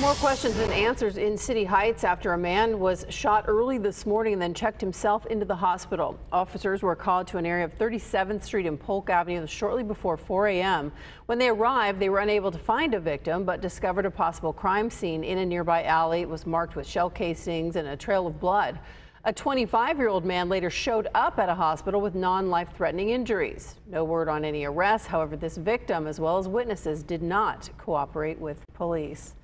More questions and answers in City Heights after a man was shot early this morning and then checked himself into the hospital. Officers were called to an area of 37th Street and Polk Avenue shortly before 4 a.m. When they arrived, they were unable to find a victim, but discovered a possible crime scene in a nearby alley. It was marked with shell casings and a trail of blood. A 25-year-old man later showed up at a hospital with non-life-threatening injuries. No word on any arrests. However, this victim, as well as witnesses, did not cooperate with police.